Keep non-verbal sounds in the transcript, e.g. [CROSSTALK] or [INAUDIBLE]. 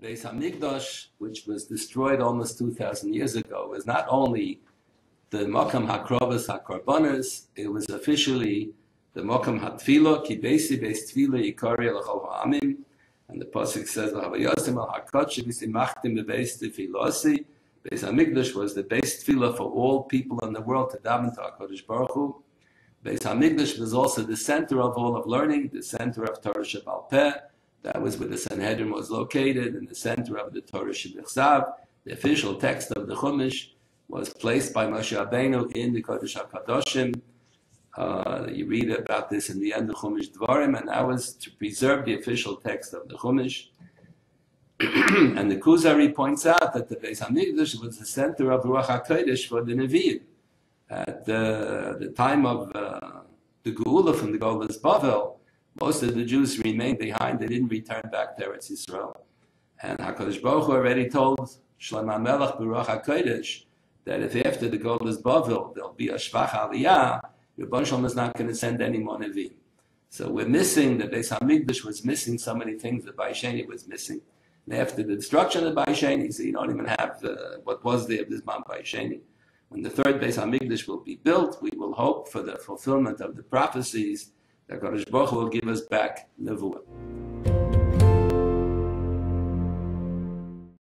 The Beis Hamikdash, which was destroyed almost 2,000 years ago, was not only the Makam Hakrovas Hakorbanas, it was officially the Makam Hatfilo, Ki Beisi Beis Tfilo Yikari Lachol Ha'amim, and the Pasuk says, Havayosim al Hakot Shebisi Machtim Beis Tefilosi, Beis Hamikdash was the base tefillah for all people in the world to daven to HaKadosh Baruch Hu. Beis Hamikdash was also the center of all of learning, the center of Torah Shebaal Peh. That was where the Sanhedrin was located, in the center of the Torah Shabbat The official text of the Chumash was placed by Moshe Rabbeinu in the Kodesh HaKadoshim. Uh, you read about this in the end of Chumash Dvarim, and that was to preserve the official text of the Chumash. [CLEARS THROAT] and the Kuzari points out that the Beis Hamikdash was the center of Ruach HaKodesh for the Nevi'im. At the, the time of uh, the Geula from the Golus Bavel, most of the Jews remained behind. They didn't return back to Eretz. And HaKadosh Baruch Hu already told Shlomo Melech Baruch HaKodesh that if after the Golus Bavel there'll be a Shvach Aliyah, Rebbe Shalom is not going to send any more. So we're missing, the Beis HaMikdash was missing so many things that Baisheni was missing. And after the destruction of the Baisheni, so you don't even have the, what was there of this man Baisheni. When the third Beis Hamikdash will be built, we will hope for the fulfillment of the prophecies that Baruch will give us back Nevuah.